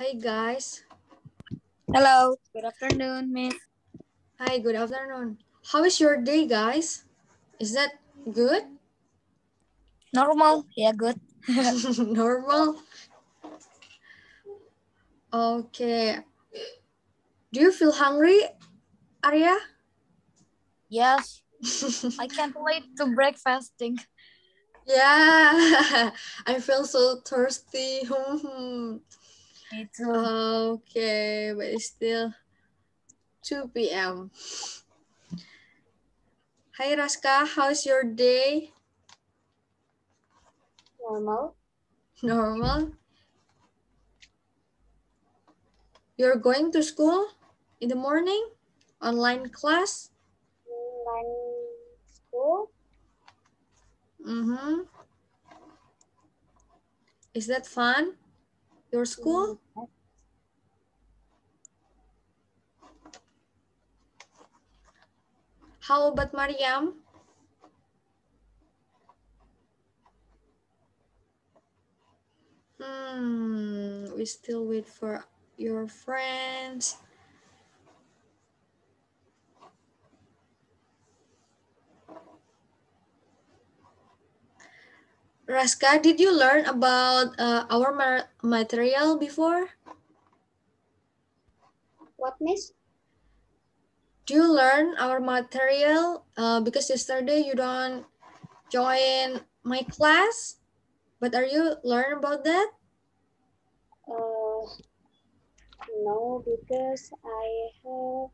Hi guys. Hello. Good afternoon, Miss. Hi, good afternoon. How is your day, guys? Is that good? Normal. Yeah, good. Normal? Okay. Do you feel hungry, Arya? Yes. I can't wait to breakfasting. Yeah, I feel so thirsty. Hmm. Okay, but it's still 2 p.m. Hi Raska, how's your day? Normal. Normal? You're going to school in the morning? Online class? Online school. Mm-hmm. Is that fun? Your school? How about Mariam? Hmm, we still wait for your friends. Raska, did you learn about uh, our ma material before? What, Miss? Do you learn our material? Uh, because yesterday you don't join my class, but are you learn about that? Uh, no, because I have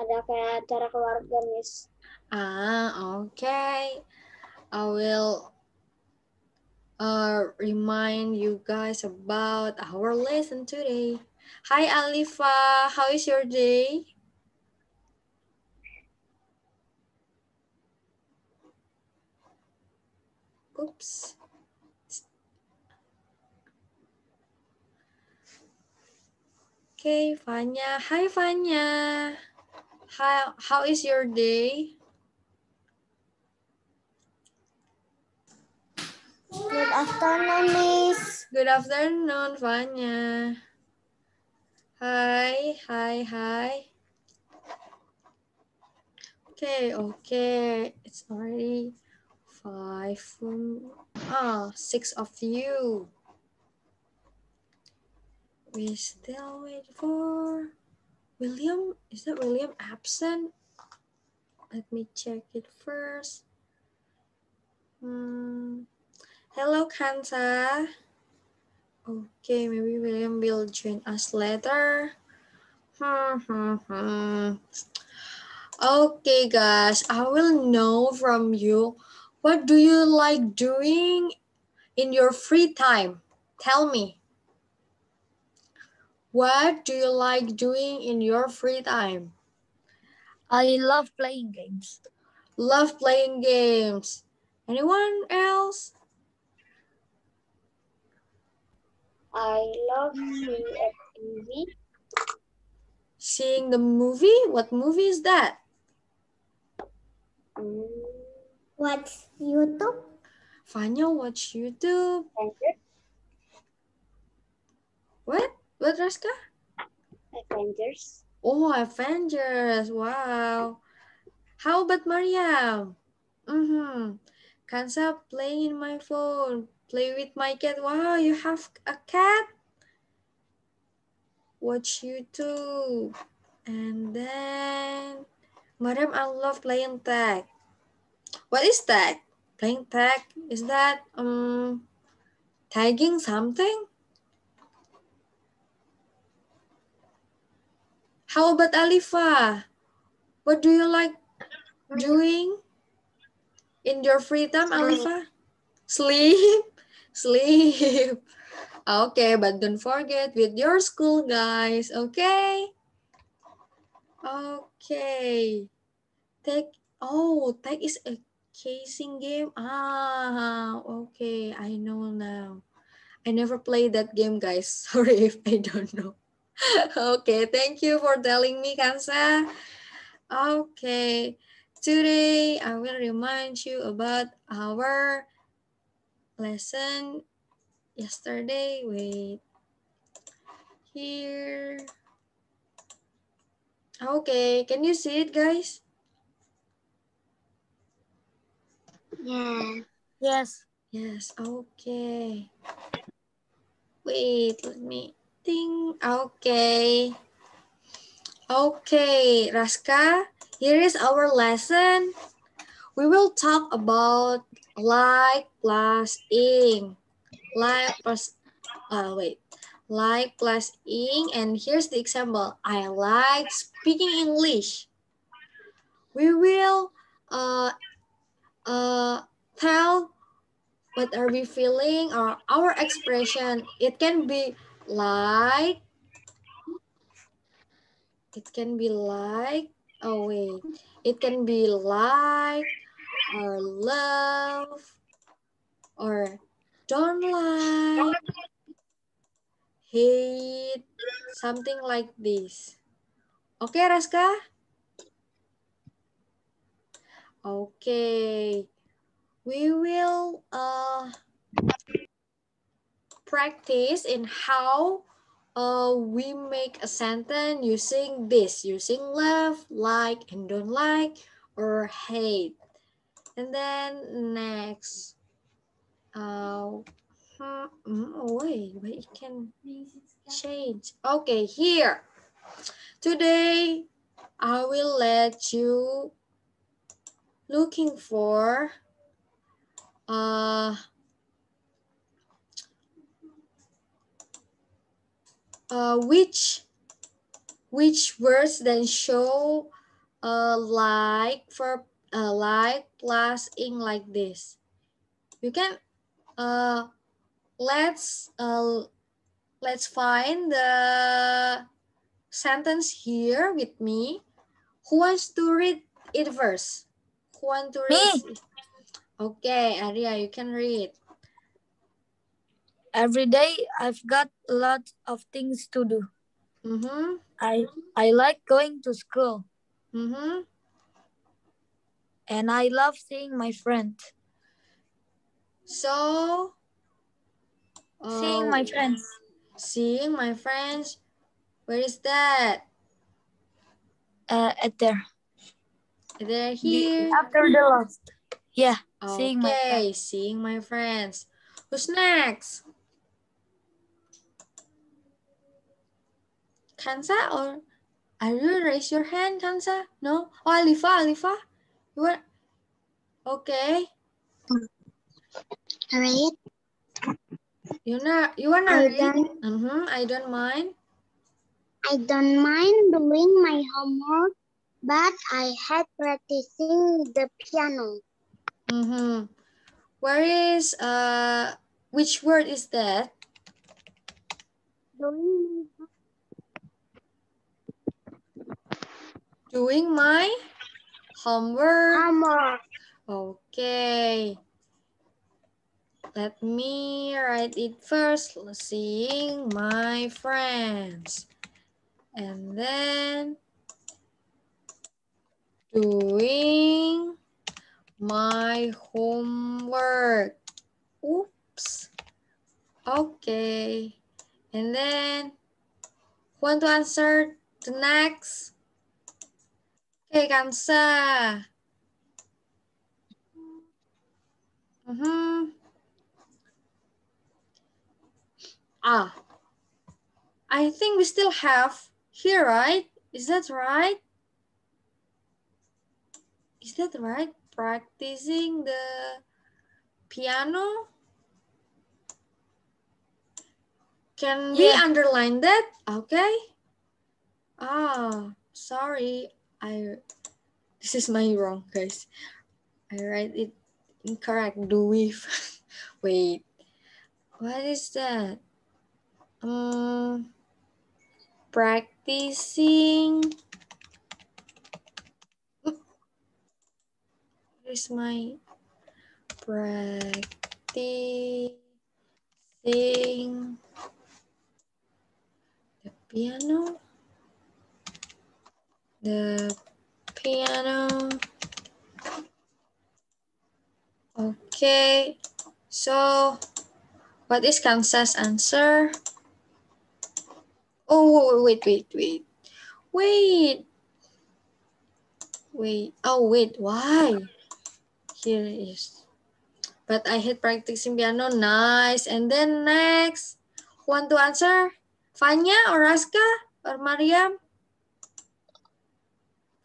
ada kayak acara keluarga, Miss. Ah, okay. I will uh, remind you guys about our lesson today. Hi, Alifa. How is your day? Oops. Okay, Fanya. Hi, Fanya. How, how is your day? Good afternoon, Miss. Good afternoon, Fanya. Hi, hi, hi. Okay, okay. It's already five. Ah, six of you. We still wait for William. Is that William absent? Let me check it first. Hmm. Hello, Kansa. Okay, maybe William will join us later. Hmm, hmm, hmm. Okay, guys, I will know from you what do you like doing in your free time? Tell me. What do you like doing in your free time? I love playing games. Love playing games. Anyone else? I love seeing a TV. Seeing the movie? What movie is that? Mm. Watch YouTube. Fanya watch YouTube. Avengers. What? What, Raska? Avengers. Oh, Avengers. Wow. How about Mariam? Mm-hmm. Kansa playing in my phone. Play with my cat. Wow, you have a cat? Watch YouTube. And then, Madam, I love playing tag. What is tag? Playing tag? Is that um tagging something? How about Alifa? What do you like doing in your free time, Alifa? Sleep. Sleep. Okay, but don't forget with your school, guys. Okay. Okay. Take. Oh, tag is a casing game. Ah, okay. I know now. I never played that game, guys. Sorry if I don't know. okay, thank you for telling me, Kansa. Okay, today I will remind you about our lesson yesterday. Wait. Here. Okay, can you see it, guys? Yeah. Yes. Yes, okay. Wait, let me think. Okay. Okay, Raska, here is our lesson. We will talk about like plus ing. Like plus, uh, wait. Like plus ing, and here's the example. I like speaking English. We will uh, uh, tell what are we feeling or our expression. It can be like, it can be like, oh wait, it can be like or love or don't like, hate, something like this. Okay, Raska? Okay. We will uh, practice in how uh, we make a sentence using this, using love, like, and don't like, or hate. And then next, uh, hmm, mm, oh wait, wait, it can change. Okay, here. Today, I will let you looking for uh, uh, which which words then show uh, like for uh, like plus ing like this. You can uh, let's uh, let's find the sentence here with me. Who wants to read it first? Who want to read? Me. it? Okay, Arya, you can read. Every day I've got a lot of things to do. Mm-hmm. I I like going to school Mm-hmm. And I love seeing my friends. So, Seeing my uh, friends. Seeing my friends. Where is that? Uh, at there. They're The- here. after the last. Yeah. seeing my okay, seeing my friends. Who's next? Kansa or are you raise your hand, Kansa? No? Oh, Alifa, Alifa. Want? Okay. Alright. You not you wanna I read? don't, Mm-hmm. I don't mind. I don't mind doing my homework, but I hate practicing the piano. Mm-hmm. Where is uh which word is that? Doing my. Doing my homework. homework. Okay. Let me write it first. Seeing my friends. And then doing my homework. Oops. Okay. And then want to answer the next? Okay, Kansa. Mm-hmm. Ah, I think we still have here, right? Is that right? Is that right? Practicing the piano? Can we underline that? Okay. Ah, sorry. I this is my wrong, guys. I write it incorrect. Do we? Wait. What is that? Um, practicing. Where's my practicing the piano? The piano. Okay, so What is Kansas answer? Oh, wait, wait, wait. Wait. Wait. Oh, wait. Why? Here it is. But I hate practicing piano. Nice. And then next. Want to answer? Fanya or Raska or Mariam?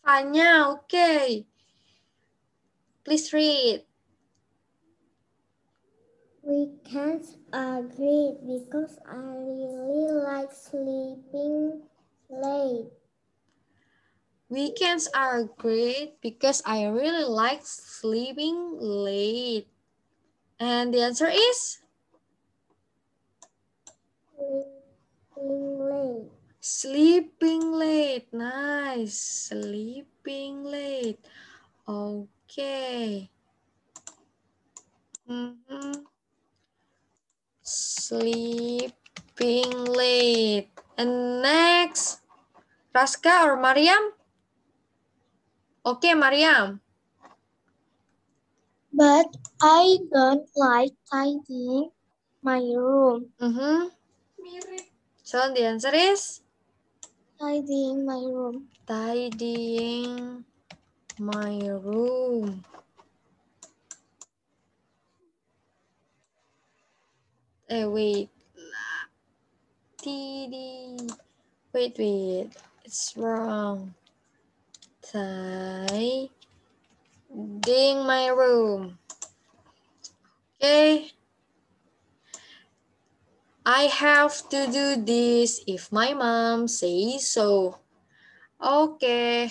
Fanya, okay. Please read. Weekends are great because I really like sleeping late. Weekends are great because I really like sleeping late. And the answer is Sleeping late. Sleeping late. Nice. Sleeping late. Okay. Mhm. Sleeping late. And next, Raska or Mariam? Okay, Mariam. But I don't like tidying my room. Mhm. So the answer is Tidying my room. tidying my room. Eh, wait. TD. Wait, wait. It's wrong. Tidying my room. Okay. I have to do this if my mom says so. Okay.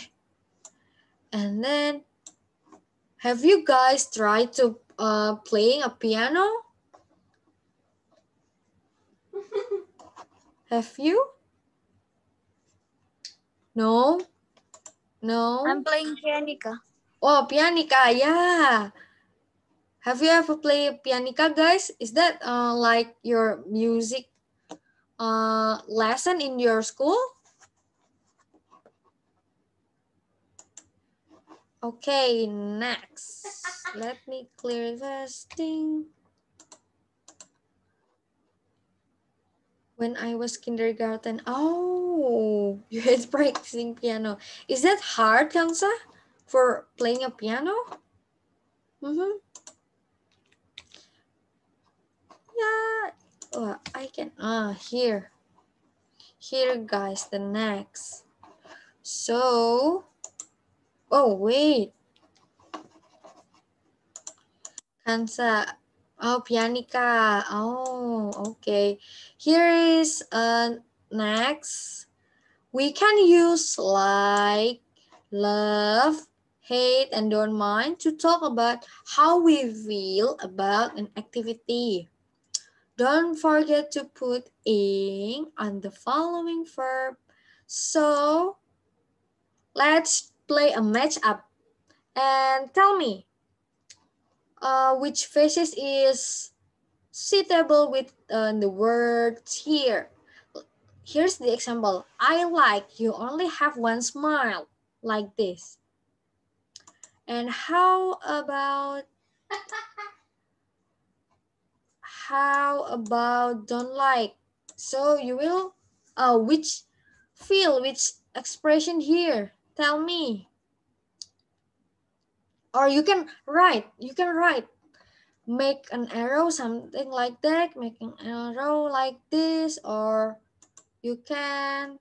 And then, have you guys tried to uh, playing a piano? Have you? No? No? I'm playing pianica. Oh, pianica, yeah. Have you ever played pianica, guys? Is that uh, like your music uh, lesson in your school? Okay, next. Let me clear this thing. When I was kindergarten, oh, you had practicing piano. Is that hard, Kansa, for playing a piano? Mm-hmm. Yeah. Oh, I can. Ah, here. Here, guys, the next. So, oh, wait. Kansa. Oh, pianica. Oh, okay. Here is uh, next. We can use like, love, hate, and don't mind to talk about how we feel about an activity. Don't forget to put ing on the following verb. So let's play a match up and tell me uh, which phrases is suitable with uh, the words here. Here's the example. I like you only have one smile like this. And how about how about don't like? So you will, uh, which feel, which expression here? Tell me. Or you can write, you can write. Make an arrow, something like that. Make an arrow like this. Or you can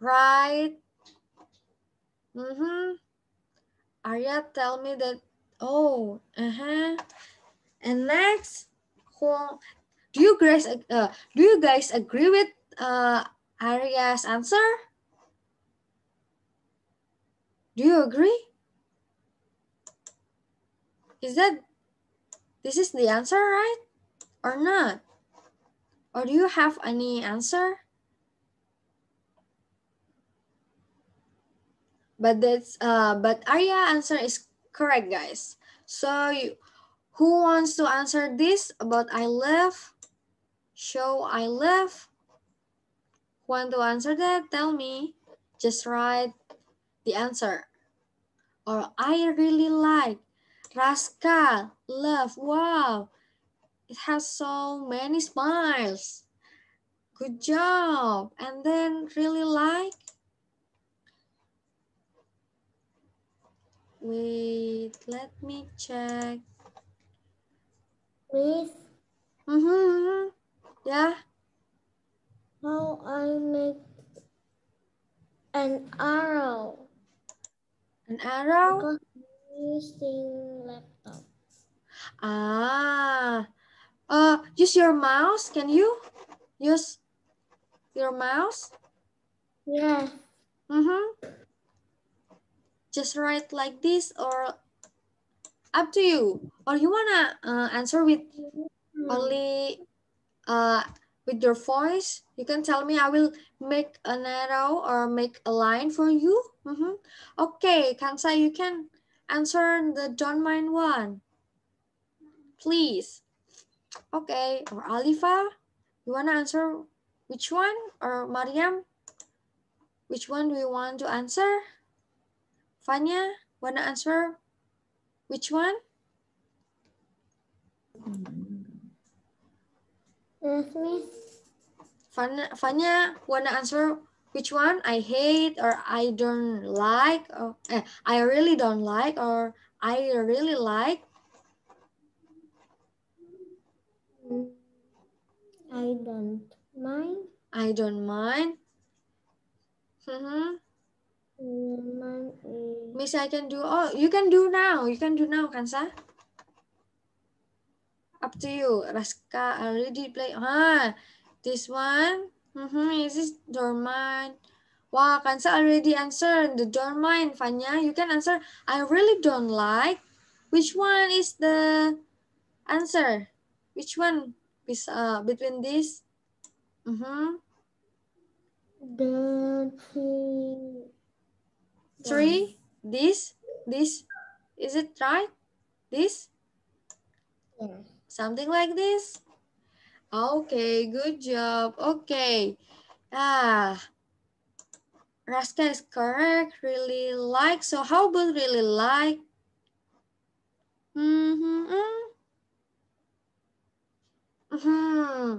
write. Mm-hmm. Arya, tell me that, oh, uh-huh. And next, do you guys, uh, do you guys agree with uh, Arya's answer? Do you agree? Is that, this is the answer, right? Or not? Or do you have any answer? But that's, uh, but Arya answer is correct, guys. So you, who wants to answer this about I love? Show I love? Want to answer that? Tell me. Just write the answer. Or I really like. Raska, love, wow. It has so many smiles. Good job. And then really like. Wait, let me check. Miss, Mm-hmm. Yeah. how I make an arrow? An arrow. Because using laptop. Ah. Uh, use your mouse. Can you use your mouse? Yeah. Mm-hmm. Just write like this or up to you. Or you wanna uh, answer with only uh, with your voice? You can tell me I will make an arrow or make a line for you. Mm-hmm. Okay, Kansa, you can answer the don't mind one. Please. Okay, or Alifa, you wanna answer which one? Or Mariam? Which one do you want to answer? Fanya, wanna answer which one? Miss. Fanya, Fanya wanna answer which one? I hate or I don't like or eh, I really don't like or I really like. I don't mind. I don't mind. Mm-hmm. Is Miss, I can do. Oh, you can do now. You can do now, Kansa. Up to you. Raska already play. Ah, this one. Mm-hmm. Is this dormant? Wow, Kansa already answered the dormant. Fanya, you can answer. I really don't like. Which one is the answer? Which one is uh between this? Mm-hmm. the three. Three. This. This. Is it right? This. Yes. Something like this? Okay, good job. Okay. Ah, Raska is correct. Really like. So how about really like? Mm-hmm. Mm-hmm.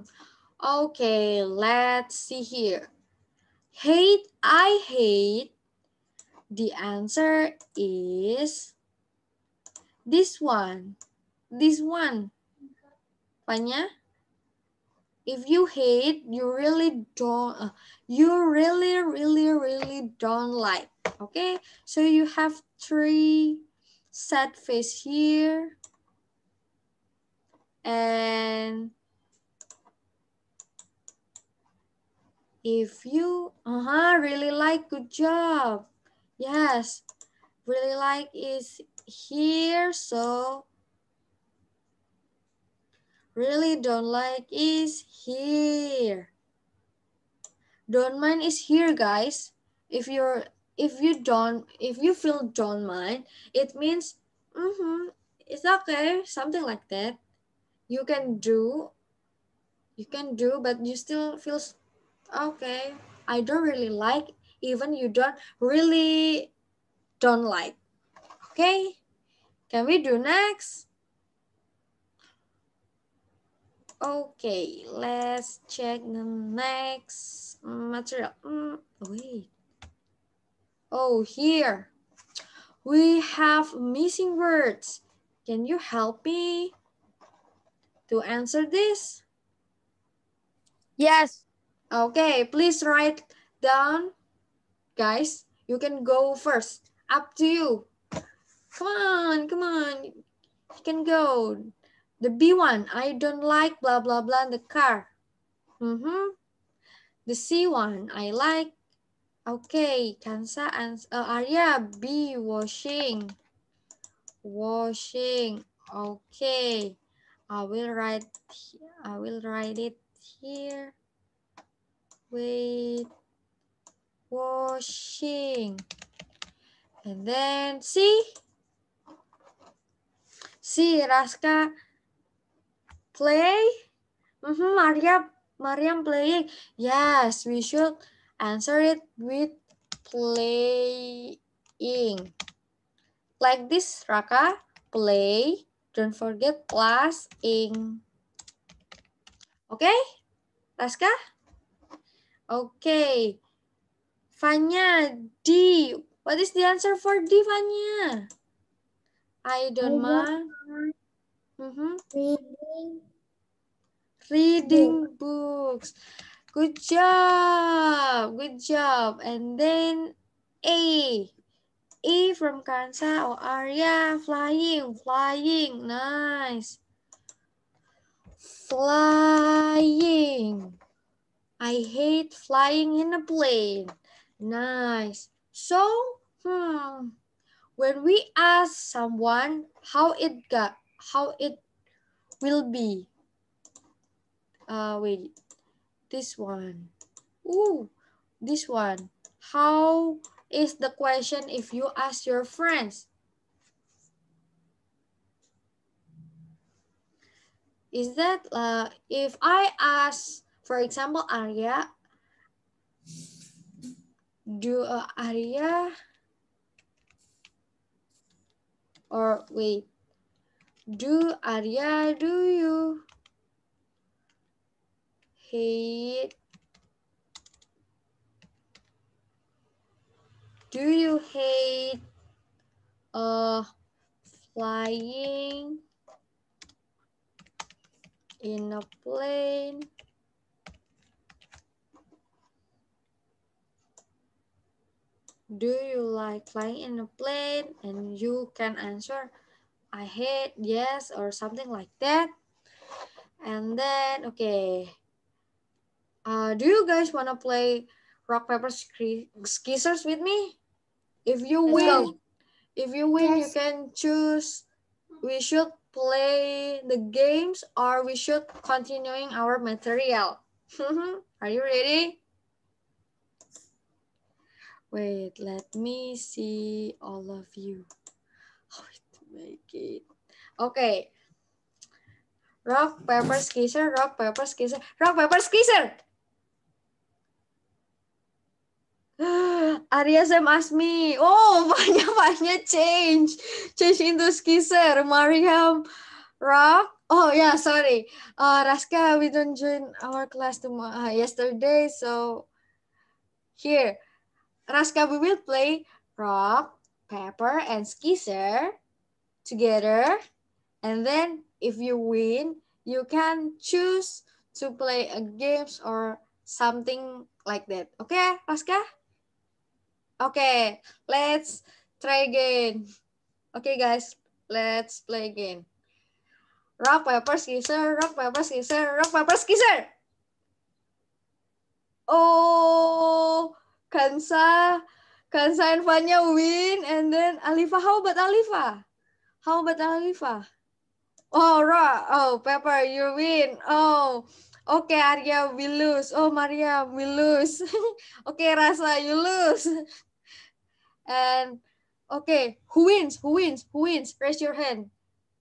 Okay, let's see here. Hate, I hate. The answer is this one. This one. Fanya? If you hate, you really don't, uh, you really, really, really don't like. Okay, so you have three sad face here. And if you, uh-huh, really like, good job. Yes, really like is here, so really don't like is here. Don't mind is here, guys. If you're if you don't if you feel don't mind, it means mm-hmm, it's okay, something like that. You can do, you can do, but you still feel okay. I don't really like, even you don't really don't like. Okay, can we do next? Okay, let's check the next material. Mm, wait. Oh, here. We have missing words. Can you help me to answer this? Yes. Okay, please write down. Guys, you can go first. Up to you. Come on, come on. You can go. The B one, I don't like blah, blah, blah in the car. Mm -hmm. The C one, I like. Okay, Kansa and uh, Arya, B, washing. Washing. Okay. I will write, I will write it here. Wait. Washing. And then see. See, Raska play. Mm -hmm, Maria, Mariam playing. Yes, we should answer it with playing. Like this, Raka. Play. Don't forget plus ing. Okay? Raska? Okay. Fanya, D. What is the answer for D, Fanya? I don't mind. Mhm. Reading. Reading books. Good job. Good job. And then A. A from Kansa or Arya. Flying. Flying. Nice. Flying. I hate flying in a plane. Nice. So, hmm, when we ask someone how it got, how it will be. Uh, wait, this one. Ooh, this one. How is the question if you ask your friends? Is that uh, if I ask, for example, Arya, do uh, Arya? Or wait, do Arya, do you hate do you hate uh flying in a plane do you like flying in a plane? And you can answer i hate yes or something like that. And then okay. Uh do you guys want to play rock paper scissors with me? If you win if you win you can choose. We should play the games or we should continuing our material. Are you ready wait let me see all of you how to make it okay rock paper scissors rock paper scissors rock paper scissors Arya Sam asked me, oh, banyak-banyak change. Change into skisser. Mariam, Rock. Oh, yeah, sorry. Uh, Raska, we don't join our class tomorrow, uh, yesterday. So, here. Raska, we will play rock, paper, and skisser together. And then, if you win, you can choose to play a games or something like that. Okay, Raska? Okay, let's try again. Okay, guys, let's play again. Rock, paper, scissors, rock, paper, scissors, rock, paper, scissors. Oh, Kansa, Kansa and Fanya win, and then Alifa. How about Alifa? How about Alifa? Oh, rock. Oh, Pepper, you win. Oh, okay, Arya, we lose. Oh, Maria, we lose. okay, Rasa, you lose. And okay, who wins? Who wins? Who wins? Raise your hand.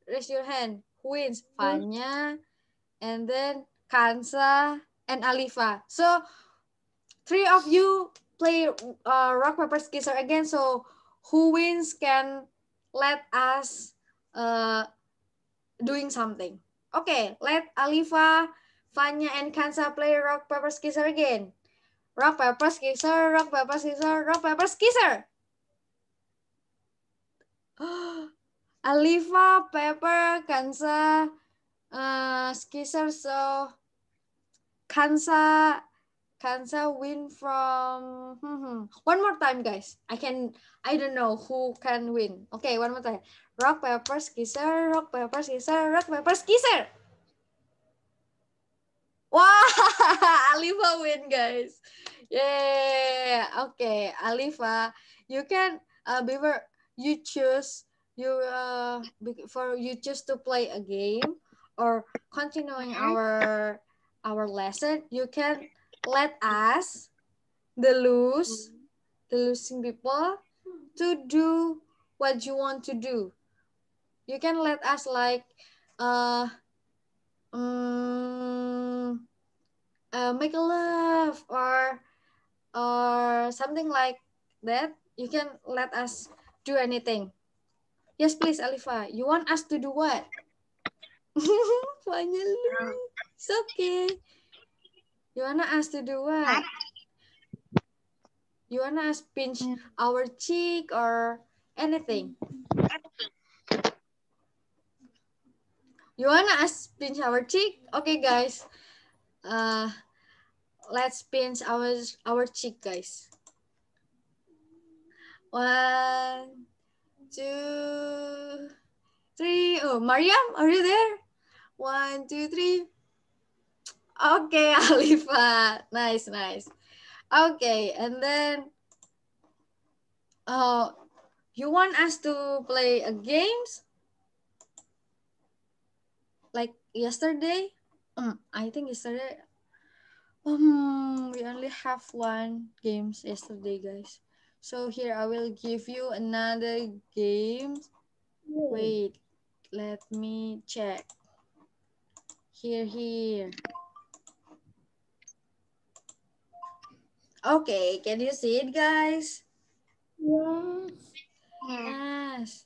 Raise your hand. Who wins? Hmm? Fanya, and then Kansa and Alifa. So three of you play uh, rock paper scissors again. So who wins can let us uh, doing something. Okay, let Alifa, Fanya, and Kansa play rock paper scissors again. Rock paper scissors, rock paper scissors, rock paper scissors. Alifa, Pepper, Kansa, uh, Skisser, so Kansa, Kansa win from hmm, one more time, guys. I can I don't know who can win. Okay, one more time. Rock, paper, skisser, rock, paper, skisser, rock, paper, skisser. Wow, Alifa win, guys. Yeah. Okay, Alifa, you can uh before you choose you uh be- for you choose to play a game or continuing our our lesson, you can let us the lose the losing people to do what you want to do. You can let us like uh um, uh, make a love or or something like that. You can let us do anything. Yes, please, Alifa. You want us to do what? Finally. It's okay. You wanna us to do what? You wanna us pinch our cheek or anything? You wanna us pinch our cheek? Okay, guys. Uh, let's pinch our our cheek, guys. One, two, three. Oh, Mariam, are you there? One, two, three. Okay, Alifa. Nice, nice. Okay, and then oh, you want us to play a games like yesterday? Um, I think yesterday. Um, we only have one games yesterday, guys. So here I will give you another game. Wait, let me check. Here, here. Okay, can you see it, guys? Yes. Yes.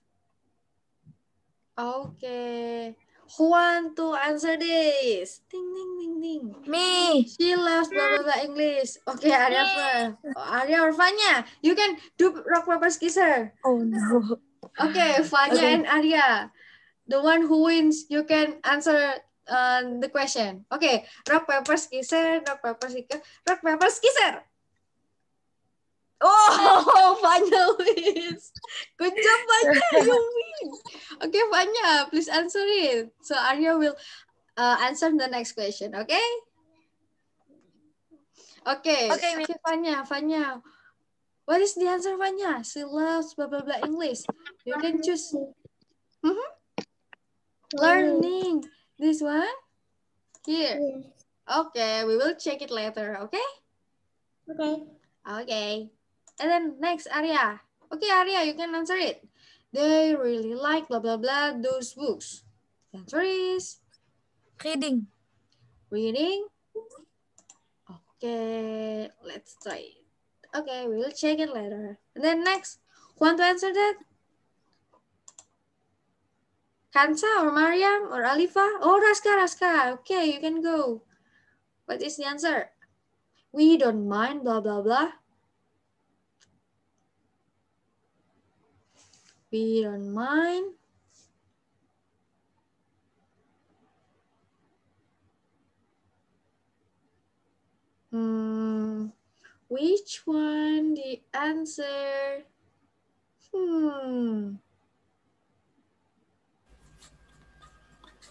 Okay. Who want to answer this? Ding, ding, ding, ding. Me. She loves blah, blah, blah English. Okay, Arya first. Arya or Fanya? You can do rock, paper, scissors. Oh no. Okay, Fanya Okay. and Arya. The one who wins, you can answer uh, the question. Okay, rock, paper, scissors, rock, paper, scissors, rock, paper, scissors. Oh, Fanya wins. Good job, Fanya. You win. Okay, Fanya, please answer it. So Arya will uh, answer the next question, okay? Okay. Okay, okay, Fanya, Fanya. What is the answer, Fanya? She loves blah blah blah English. You can choose Mhm. learning. This one? Here. Okay, we will check it later, okay? Okay. Okay. And then next, Arya. Okay, Arya, you can answer it. They really like blah blah blah those books. The answer is Reading. reading. Okay, let's try it. Okay, we will check it later. And then next, who want to answer that? Kansa or Mariam or Alifa? Oh, Raska, Raska. Okay, you can go. What is the answer? We don't mind blah blah blah. We don't mind. Hmm. Which one the answer? Hmm.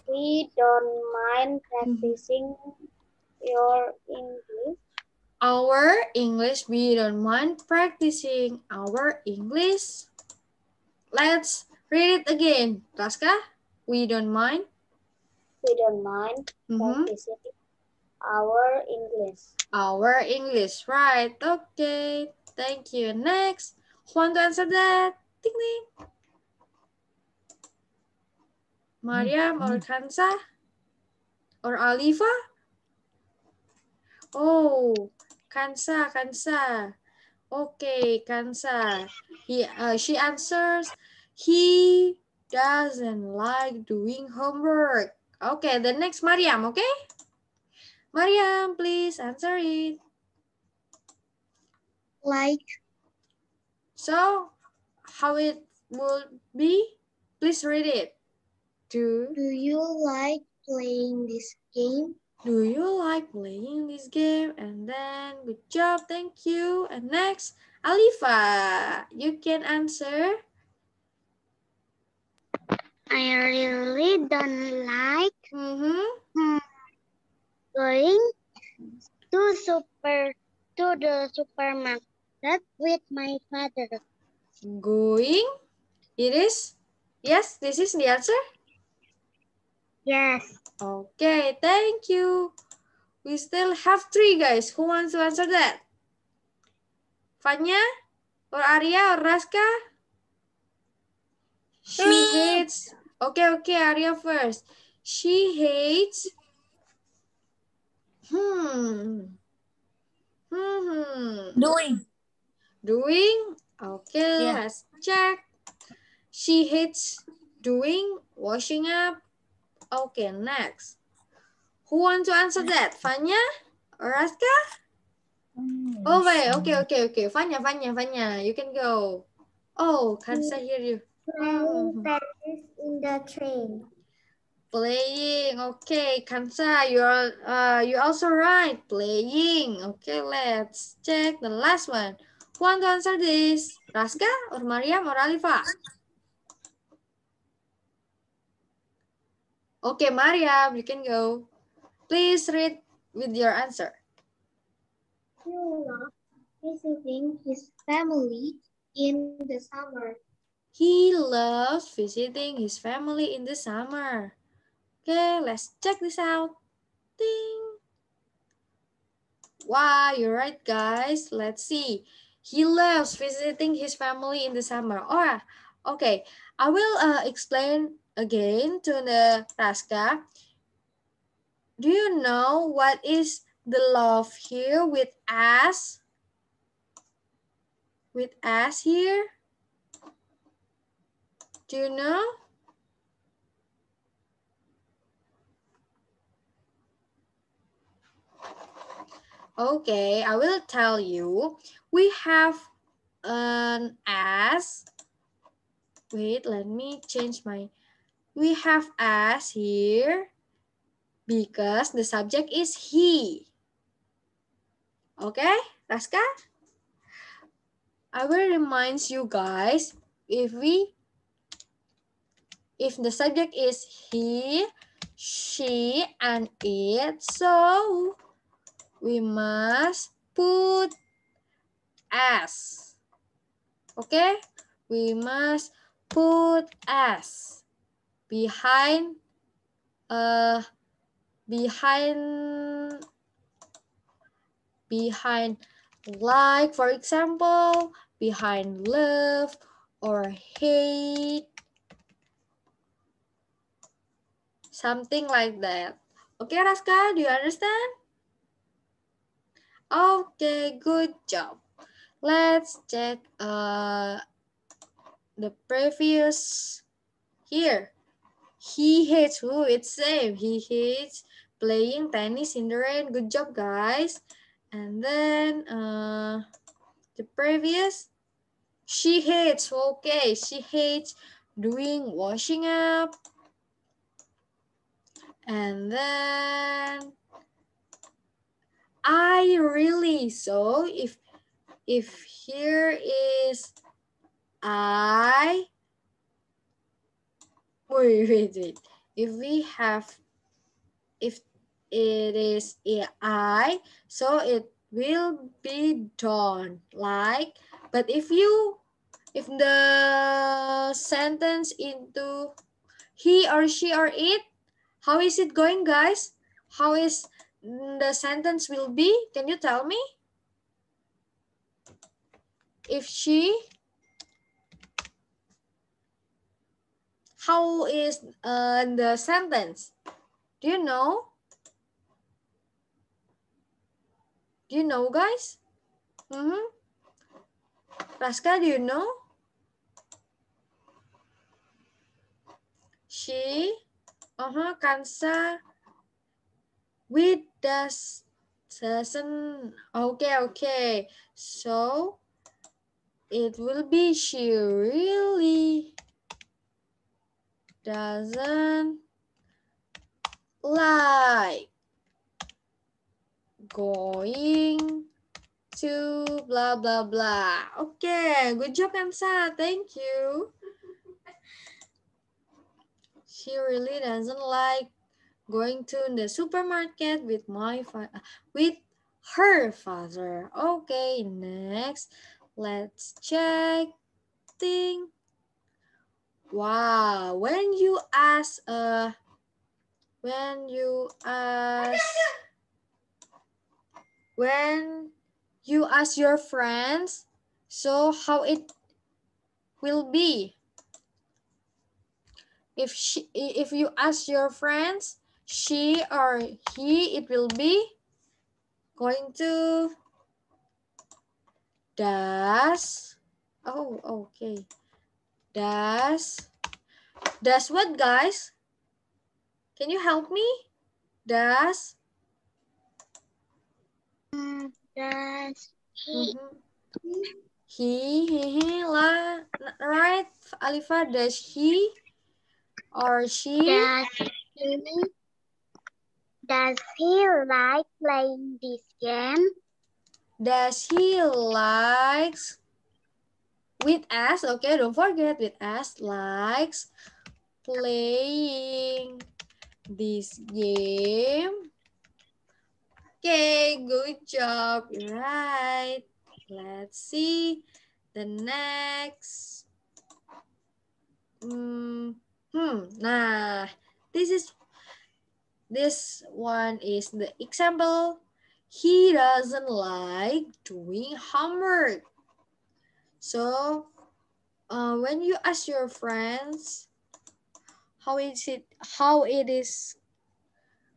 We don't mind practicing your English. Our English, we don't mind practicing our English. Let's read it again. Raska, we don't mind. We don't mind Mhm. practicing our English. Our English, right. Okay, thank you. Next, who want to answer that? Ding ding. Mariam or Kansa? Or Alifa? Oh, Kansa, Kansa. Okay, Kansa. He, uh, she answers, he doesn't like doing homework. Okay, the next Mariam, okay? Mariam, please answer it. Like So, how it would be? Please read it. Do, Do you like playing this game? do you like playing this game? And then, good job, thank you. And next, Alifa, you can answer. I really don't like Mm-hmm. going to super to the supermarket with my father. Going, it is? Yes, this is the answer? Yes. Okay, thank you. We still have three guys. Who wants to answer that? Fanya or Arya or Raska? She hates. Okay, okay, Arya first. She hates. Hmm. Hmm. Doing. Doing. Okay, Yeah. let's check. She hates doing washing up. Okay, next. Who want to answer that? Fanya or Raska? Oh, wait. Okay, okay, okay. Fanya, Fanya, Fanya. You can go. Oh, Kansa hear you. Playing tennis in the train. Playing. Okay, Kansa, you're uh you're also right. Playing. Okay, let's check the last one. Who want to answer this? Raska or Mariam or Alifa? Okay, Mariam, you can go. Please read with your answer. He loved visiting his family in the summer. He loves visiting his family in the summer. Okay, let's check this out. Ding. Wow, you're right, guys. Let's see. He loves visiting his family in the summer. Alright, okay. I will uh, explain again to the Raska. Do you know what is the love here with us? With us here? Do you know? Okay, I will tell you. We have an as. Wait, let me change my. We have as here because the subject is he. Okay, Raska? I will remind you guys if we if the subject is he, she, and it, so we must put as. Okay? We must put as behind uh behind behind like for example behind love or hate something like that. Okay Raska do you understand? Okay good job. Let's check uh the previous here. He hates who it's same he hates playing tennis in the rain. Good job guys. And then uh, the previous, she hates, okay, she hates doing washing up. And then I really, so if, if here is I, wait, wait, wait. If we have, if it is I, so it will be done like, but if you, if the sentence into he or she or it, how is it going guys? How is the sentence will be? Can you tell me? If she, how is uh, the sentence? Do you know? Do you know, guys? Mm -hmm. Raska, do you know? She, uh-huh, Kansa, with does, doesn't, okay, okay. So, it will be she really doesn't like going to blah, blah, blah. Okay, good job, Kansa. Thank you. She really doesn't like going to the supermarket with my with her father. Okay, next, let's check thing. Wow, when you ask uh when you ask when you ask your friends, so how it will be. If she, if you ask your friends, she or he, it will be going to does. Oh, okay. Does, does what guys? Can you help me? Does Mm, Does he mhm. he he he la right Alifa does he or she? Does he does he like playing this game? does he likes with us? Okay don't forget with us likes playing this game. Okay good job. Right. Let's see the next. Hmm, hmm nah. This is this one is the example. He doesn't like doing homework. So uh, when you ask your friends how is it how it is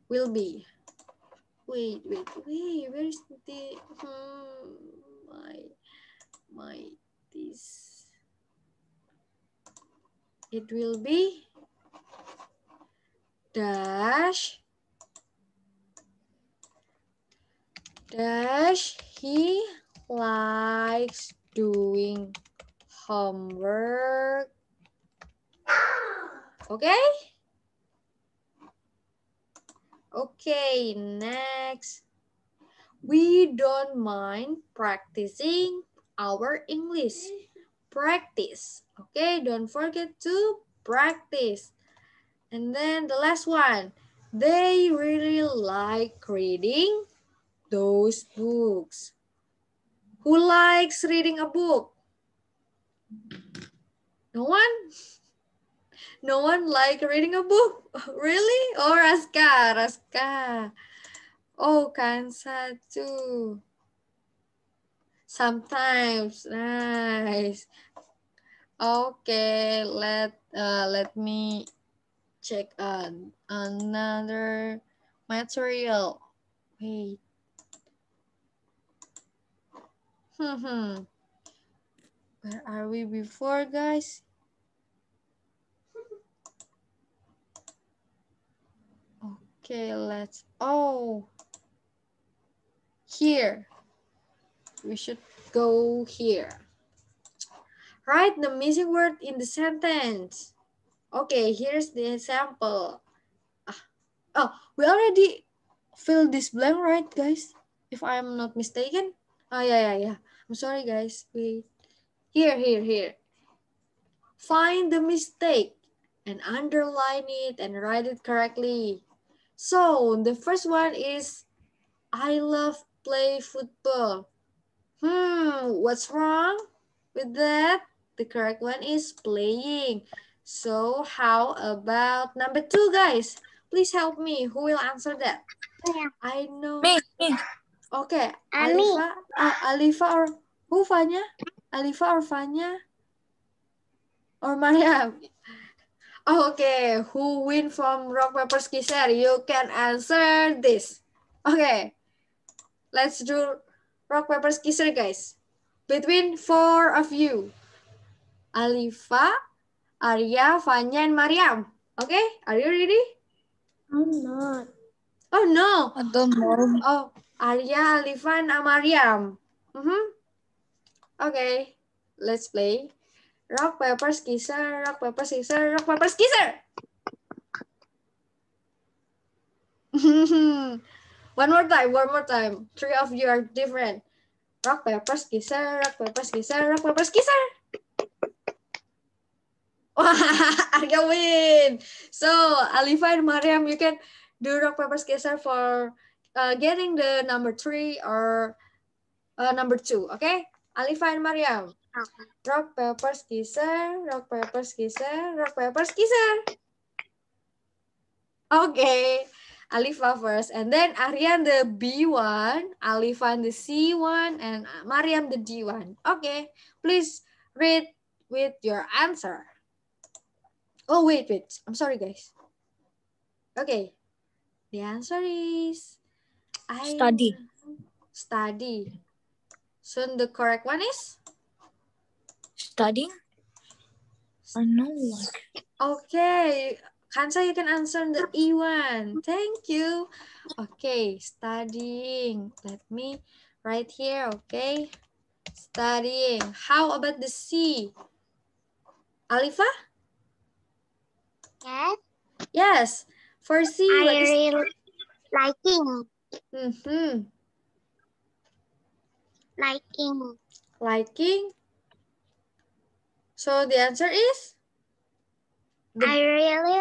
will be? Wait wait wait where is the hmm, my my this it will be dash dash he likes doing homework. Okay? Okay next. We don't mind practicing our english. Practice okay don't forget to practice. And then the last one. They really like reading those books. Who likes reading a book? No one? No one like reading a book? Really? Oh raska raska. Oh kansa too. Sometimes nice okay let uh let me check on another material. Wait. Hmm where are we before guys? Okay let's oh here. We should go here write the missing word in the sentence. Okay here's the example. Ah, oh we already filled this blank right guys? If i'm not mistaken? Oh yeah yeah yeah. I'm sorry guys. Wait here here here. Find the mistake and underline it and write it correctly. So the first one is i love play football. Hmm what's wrong with that the correct one is playing so how about number two guys please help me who will answer that Yeah. i know Me, me. Okay, me. Alifa, uh, Alifa or who Fanya? Alifa or Fanya? Or Mariam? Oh, okay, who win from rock paper scissors? You can answer this. Okay, let's do rock paper scissors, guys. Between four of you, Alifa, Arya, Fanya, and Mariam. Okay, are you ready? I'm not. Oh no, I don't know. Oh, Arya, Alifan, and Mariam. Mhm. Okay, let's play. Rock, paper, scissors, rock, paper, scissors, rock, paper, scissors. one more time, one more time. Three of you are different. Rock, paper, scissors, rock, paper, scissors, rock, paper, scissors. Arya win. So, Alifa and Mariam, you can do rock, paper, scissors for uh, getting the number three or uh, number two. Okay, Alifa and Mariam. Rock, paper, scissors, rock, paper, scissors, rock, paper, scissors. Okay, Alifa first, and then Aryan the B1, Alifan the C1, and Mariam the D1. Okay, please read with your answer. Oh, wait, wait. I'm sorry, guys. Okay, the answer is I Study. Study. So the correct one is Studying? I oh, know okay. Kansa, you can answer the E one. Thank you. Okay, studying. Let me write here, okay? Studying. How about the C? Alifa? Yes. Yes. For C, I what is... really liking. Mhm. Liking. Liking. So the answer is? The- I really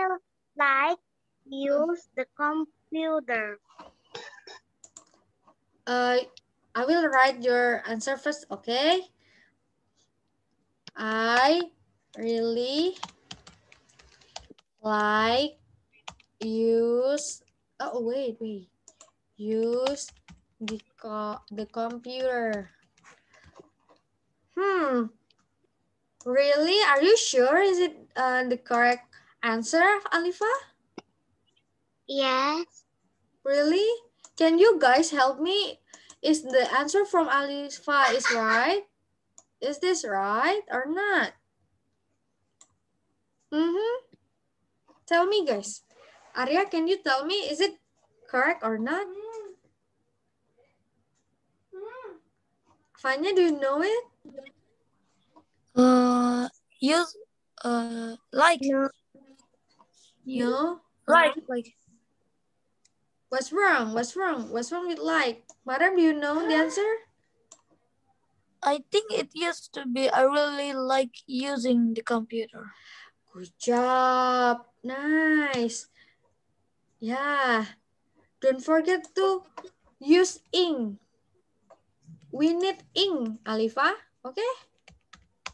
like use the computer. Uh, I will write your answer first, okay? I really like use. Oh wait, wait. Use the co the computer. Hmm. Really? Are you sure? Is it uh, the correct answer, Alifa? Yes. Really? Can you guys help me? Is the answer from Alifa is right? Is this right or not? Mm-hmm. Tell me, guys. Arya, can you tell me, is it correct or not? Fanya, do you know it? Uh, use uh like No. you like like What's wrong? What's wrong? What's wrong with like? Madam, do you know the answer? I think it used to be I really like using the computer. Good job. Nice. Yeah. Don't forget to use ink. We need ink, Alifa. Okay?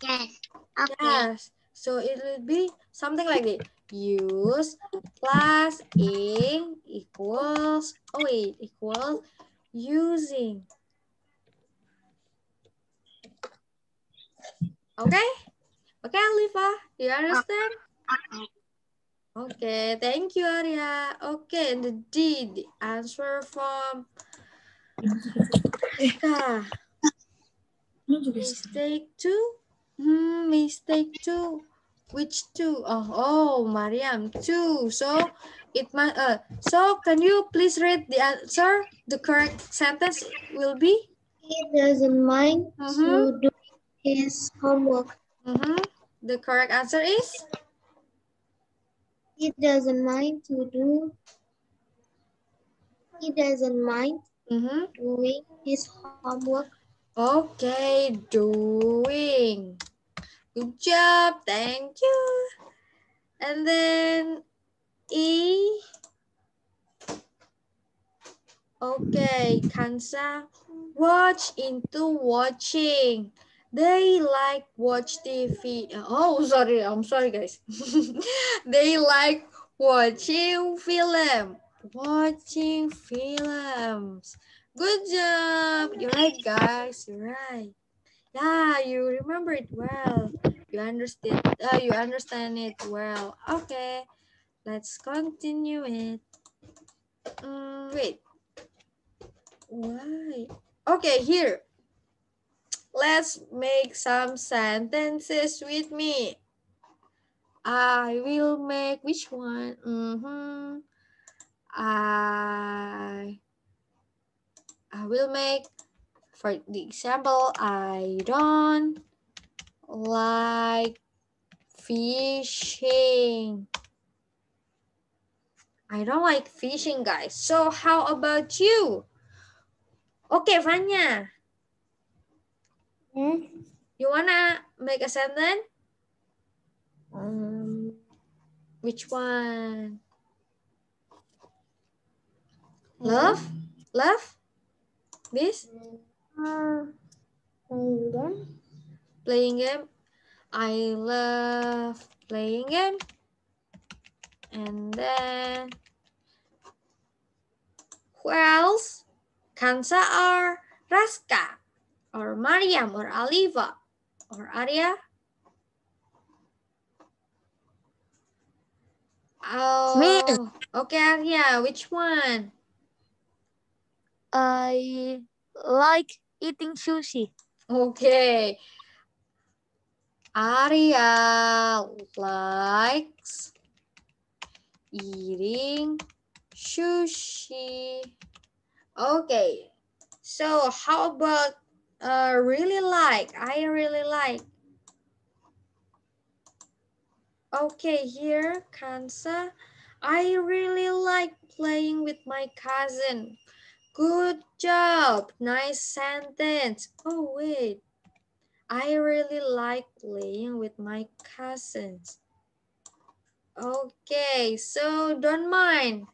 Yes. Okay. Yes. So it will be something like this. Use plus ink equals, oh wait, equals using. Okay? Okay, Alifa, you understand? Okay. Thank you, Arya. Okay, and the D, the answer from Ika. Mistake two? Hmm, mistake two. Which two? Oh, oh, Mariam, two. So it must. Uh, so can you please read the answer? The correct sentence will be. He doesn't mind Mhm. to do his homework. Mm-hmm. The correct answer is. He doesn't mind to do. He doesn't mind Mm-hmm. doing his homework. Okay, doing. Good job. Thank you. And then E. Okay, Kansa. Watch into watching. They like watch TV. Oh, sorry. I'm sorry, guys. they like watching film. Watching films. Good job. You're right, guys. You're right. Yeah, you remember it well. You understand. Uh, you understand it well. Okay, let's continue it. Mm, wait. Why? Okay, here. Let's make some sentences with me. I will make which one? Mm-hmm. I I will make, for the example, I don't like fishing. I don't like fishing, guys. So how about you? Okay, Fanya, you wanna make a sentence? Um, Which one? Love? Love? This? uh, hold on. Playing game? I love playing game. And then who else? Kansa or Raska or Mariam or Alifa or Arya? Oh, Me. okay, Arya, which one? I like eating sushi. Okay. Arya likes eating sushi. Okay, so how about uh, really like? I really like. Okay, here, Kansa. I really like playing with my cousin. Good job. Nice sentence. Oh, wait. I really like playing with my cousins. Okay, so don't mind.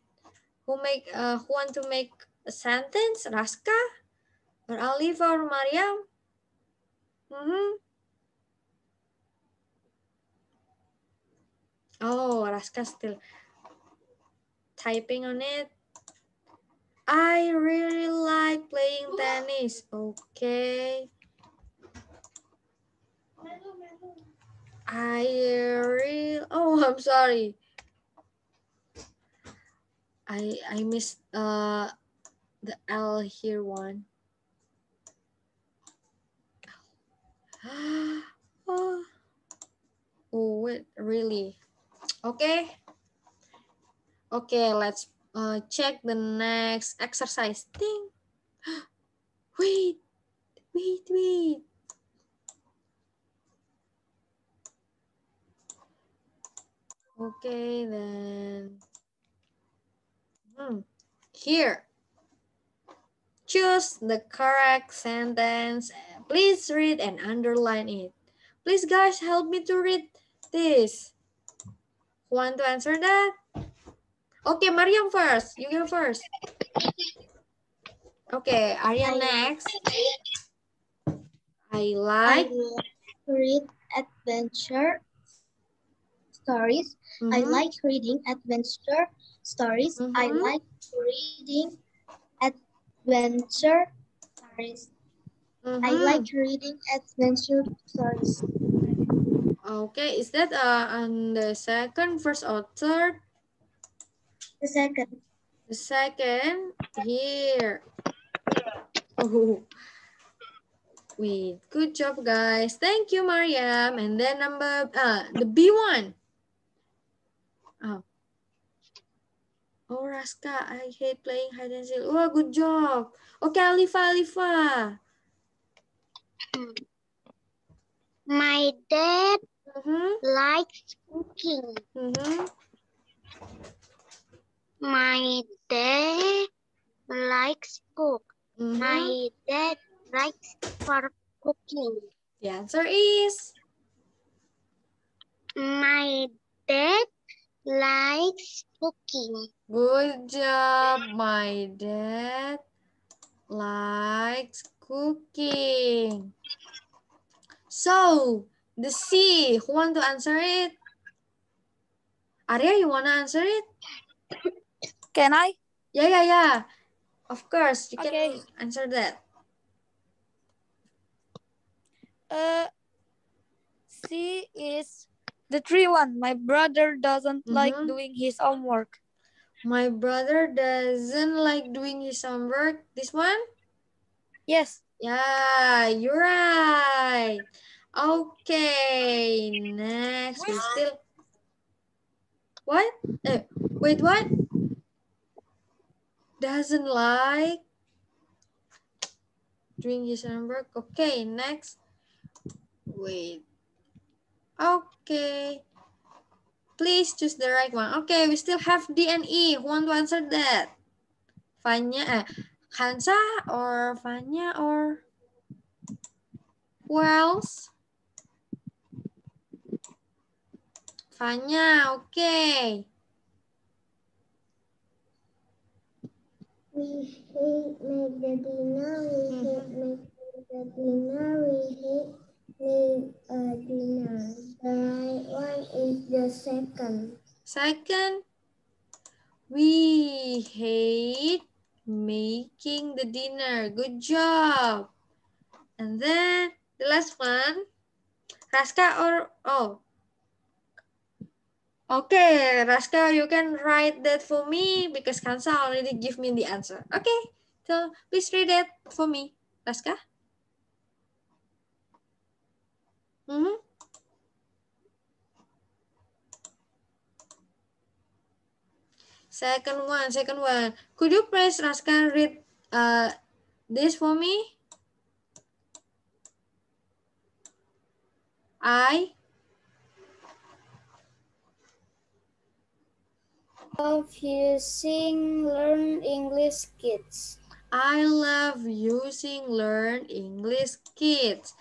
Who make uh, who want to make a sentence? Raska or Alifa or Mariam? Mm -hmm. Oh, Raska still typing on it. I really like playing tennis. Okay. I really, oh, I'm sorry. I I missed uh the L here one. oh, wait, really? Okay. Okay, let's uh, check the next exercise. thing. Wait, wait, wait. Okay, then. Hmm. Here. Choose the correct sentence. Please read and underline it. Please, guys, help me to read this. Want to answer that? Okay, Mariam first. You go first. Okay, Arya next. I like. I read adventure stories. Mm -hmm. I mm-hmm. like reading adventure stories. Mm -hmm. I mm-hmm. like reading adventure stories. Mm -hmm. I mm-hmm. like reading adventure stories. Okay, is that uh, on the second, first, or third? The second. The second, here. Oh, wait, good job, guys. Thank you, Mariam. And then number, uh, the B1. Oh. Oh, Raska, I hate playing hide and seek. Oh, good job. Okay, Alifa, Alifa. My dad mm -hmm. likes cooking. Mm -hmm. My dad likes cook. Mm -hmm. My dad likes for cooking. The answer is? My dad likes cooking. Good job. My dad likes cooking. So, the C, who want to answer it? Arya, you want to answer it? Can I? Yeah, yeah, yeah. Of course, you okay. can answer that. Uh, C is the three one, my brother doesn't mm -hmm. like doing his homework. My brother doesn't like doing his homework. This one? Yes. Yeah, you're right. Okay, next we still. What? Eh, wait, what? Doesn't like doing his homework. Okay, next. Wait. Okay. Please choose the right one. Okay, we still have D and E. Who want to answer that? Fanya, eh, Hansa or Fanya or who else? Fanya, okay. We hate Medina, we hate Medina, we hate dinner. The right one is the second. Second, we hate making the dinner. Good job. And then the last one, Raska or, oh. Okay, Raska, you can write that for me because Kansa already give me the answer. Okay, so please read it for me, Raska. Mm -hmm. Second one, second one. Could you please, Raska, read uh, this for me? I love using Learn English Kids. I love using Learn English Kids.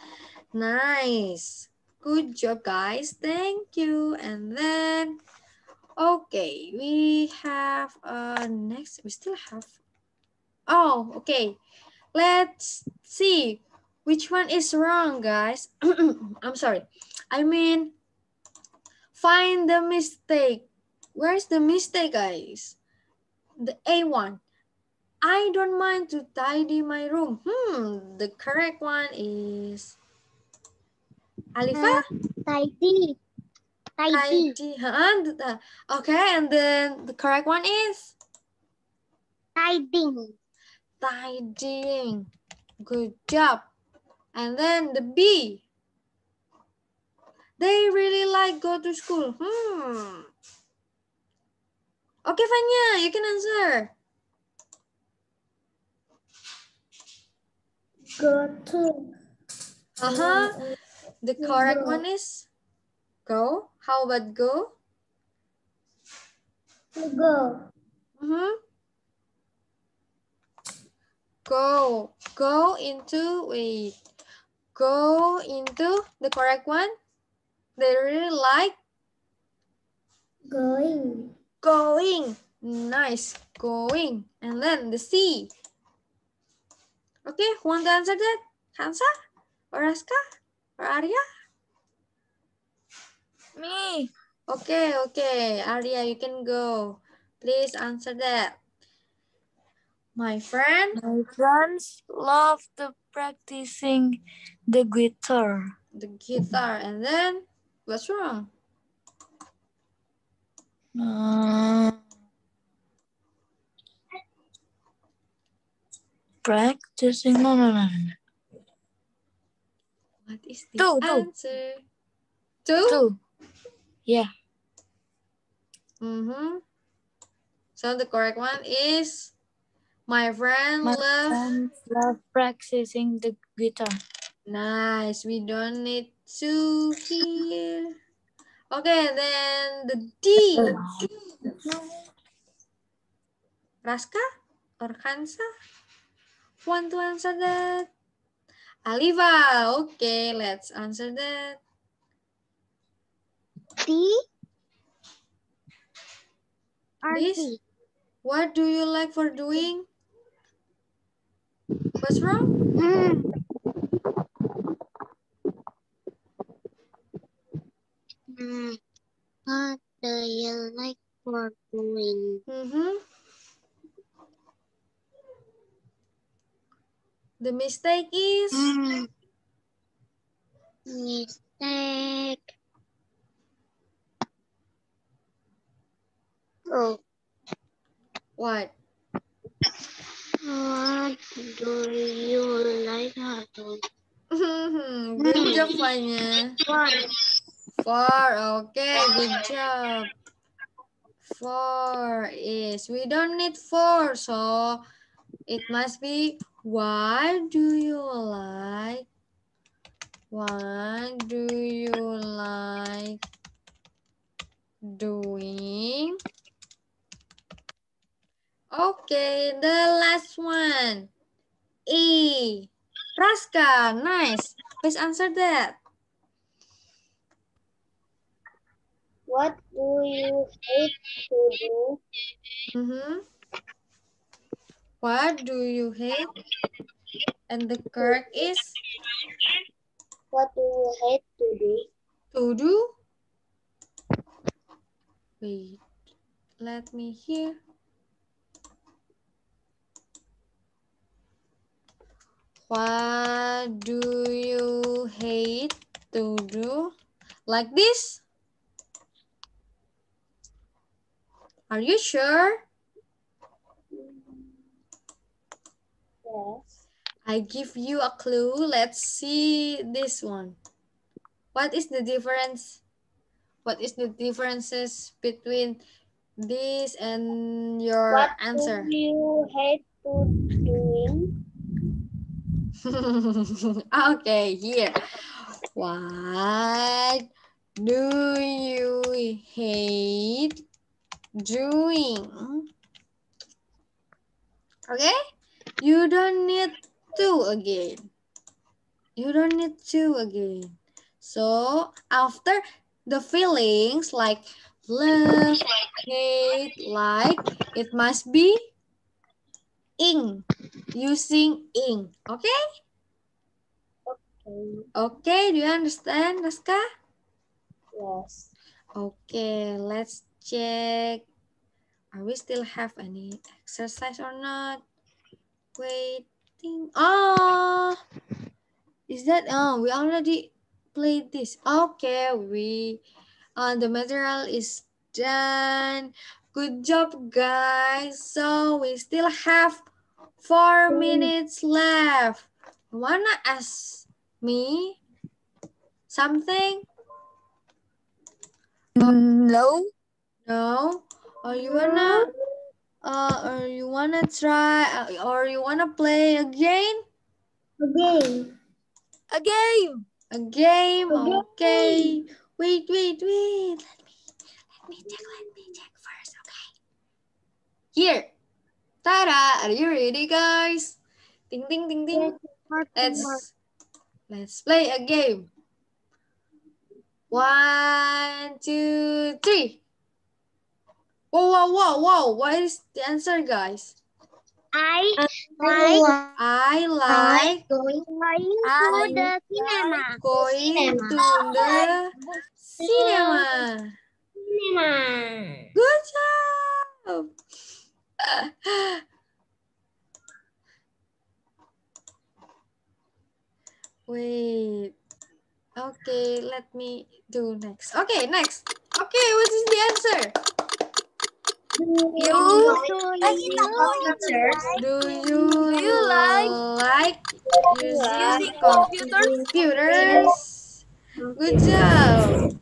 Nice. Good job, guys. Thank you. And then, okay, we have uh, next. We still have. Oh, okay. Let's see which one is wrong, guys. I'm sorry. I mean, find the mistake. Where's the mistake, guys? The A1. I don't mind to tidy my room. Hmm, the correct one is Alifa? Uh, tidy. Tidy. Huh? Okay, and then the correct one is? Tidying. Tidying. Good job. And then the B. They really like go to school. Hmm. Okay, Fanya, you can answer. Go to. Uh-huh. The correct one is go. How about go? Go. Mm -hmm. Go. Go into, wait. Go into the correct one. They really like? Going. Going. Nice. Going. And then the C. Okay, who want to answer that? Hansa or Aska? Or Arya? Me. Okay, okay. Arya, you can go. Please answer that. My friend? My friends love the practicing the guitar. The guitar. And then, what's wrong? Uh, practicing, no, no, no, no. What is the two, answer? Two? Two. Yeah. Mm-hmm. So the correct one is my friend my love friends love practicing the guitar. Nice. We don't need to hear. Okay, then the D. Raska or Hansa? Want to answer that? Aliva, okay, let's answer that. D. This, what do you like for doing? What's wrong? Mm. Mm. What do you like for doing? Mm -hmm. The mistake is? Mm. Mistake. Oh. What? What do you like to mm-hmm. Good job, Fanya. Four. Four, okay, good job. Four is, we don't need four, so it must be what do you like? What do you like doing? Okay, the last one. E. Raska, nice. Please answer that. What do you hate to do? Mm -hmm. What do you hate? And the correct is? What do you hate to do? To do? Wait, let me hear. What do you hate to do? Like this? Are you sure? Yes. I give you a clue. Let's see this one. What is the difference? What is the differences between this and your What answer. do you hate to doing? okay, here. What do you hate doing? Okay? You don't need to again. You don't need to again. So after the feelings like love, hate, like, it must be ing. Using ing. Okay? Okay. Okay, do you understand, Naska? Yes. Okay, let's check. Are we still have any exercise or not? Waiting. Oh, is that? Oh, we already played this. Okay, we. Uh, the material is done. Good job, guys. So we still have four minutes left. Wanna ask me something? No. No? Or you wanna uh or you wanna try or you wanna play again? Again. A game. A game? A game. Okay. Wait, wait, wait. Let me let me check, let me check first, okay? Here. Tada! Are you ready guys? Ding ding ding ding. Let's let's play a game. One, two, three. Whoa, whoa, whoa, whoa. What is the answer, guys? I like I like going I to the cinema. going Cinema. to the cinema. Cinema. Good job. Wait. Okay, let me do next. Okay, next. Okay, what is the answer? You Do you, do you like like using using computers? computers? Good job.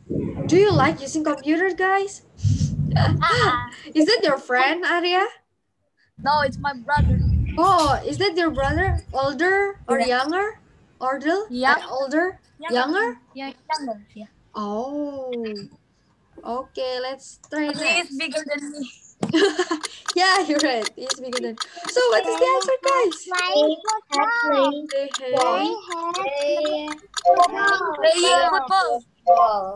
Do you like using computers, guys? Uh-uh. is that your friend, Arya? No, it's my brother. Oh, is that your brother? Older or Yeah. younger? Older? Yeah. Older? Younger? Yeah, younger. Yeah. Oh. Okay, let's try He is bigger than me. yeah, you're right. He's bigger than. So what is the answer, guys? Hey, hey. Playing football.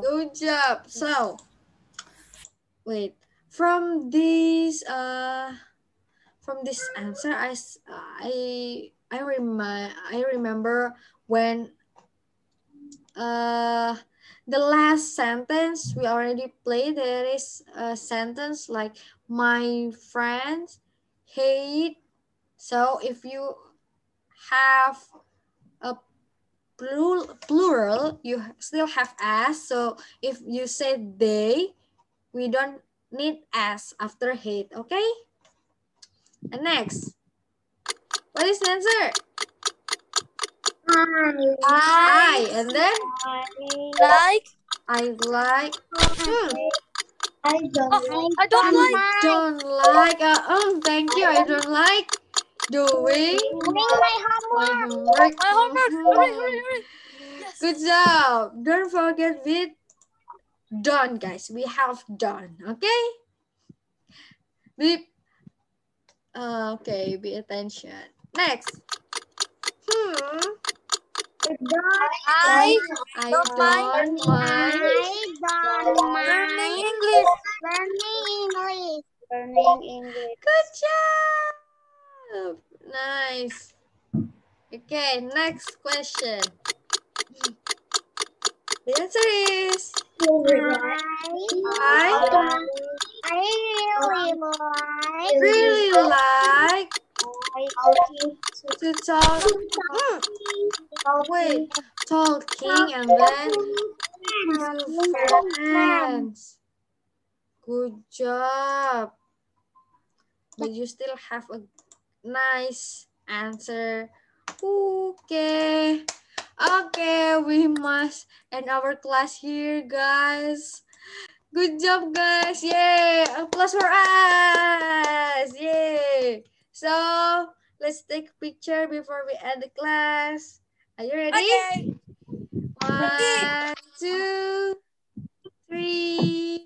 Good job. So, wait. From this, uh, from this answer, I, I, I remind, I remember when, uh, the last sentence we already played. There is a sentence like my friends hate. So if you have a plural, plural, you still have s. So if you say they, we don't need s after hate, okay? And next, what is the answer? I. And then Like. I like. Hmm, I don't Oh, I don't like. don't like. Uh, um, thank you. I don't like doing my my homework. My homework. Mhm. Hurry, hurry, hurry. Good job. Don't forget with done, guys. We have done. Okay. Be uh, okay. Be attention. Next. Hmm. I I Don't mind. I don't mind. learning English. Learning English. Learning English. Good job. Nice. Okay. Next question. The answer is I, I really like really like to talk. Hmm. Wait, talking and then friends. Good job. But you still have a nice answer. Okay. Okay, we must end our class here, guys. Good job, guys. Yay. Applause for us. Yay. So, let's take a picture before we end the class. Are you ready? Okay. One, two, three.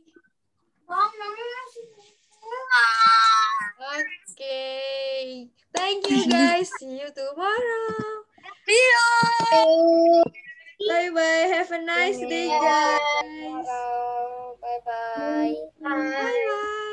Okay. Thank you, guys. See you tomorrow. See you. Bye bye. Have a nice day, guys. Bye bye. Bye bye. bye.